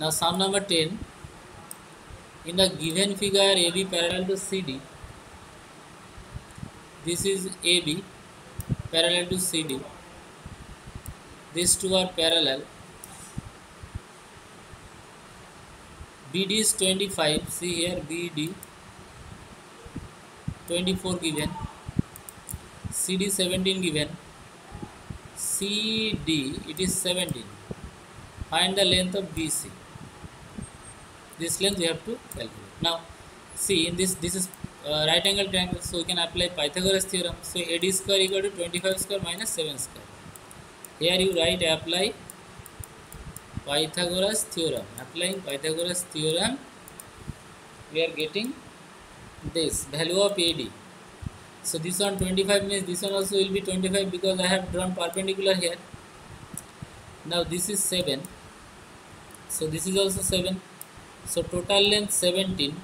Now sum number 10. In the given figure AB parallel to CD, this is AB parallel to CD. These two are parallel. BD is 25. See here BD 24 given. CD 17 given. CD it is 17. Find the length of BC. This length we have to calculate. Now see in this this is uh, right angle triangle so we can apply Pythagoras theorem. So AD square equal to 25 square minus 7 square. Here you write apply Pythagoras theorem. Applying Pythagoras theorem we are getting this value of AD. So this one 25 means this one also will be 25 because I have drawn perpendicular here. Now this is 7. So this is also 7. So total length 17.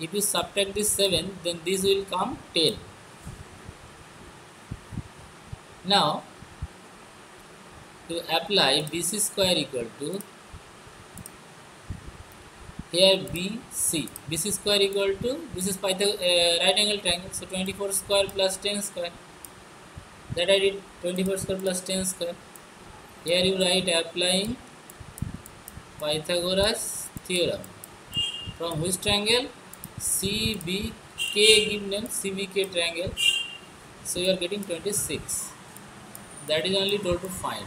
If you subtract this 7 then this will come 10. Now to apply BC square equal to here BC. BC square equal to this is Pythag uh, right angle triangle. So 24 square plus 10 square. That I did 24 square plus 10 square. Here you write applying Pythagoras theorem. From which triangle? CBK given name CBK triangle. So you are getting 26. That is only told to find.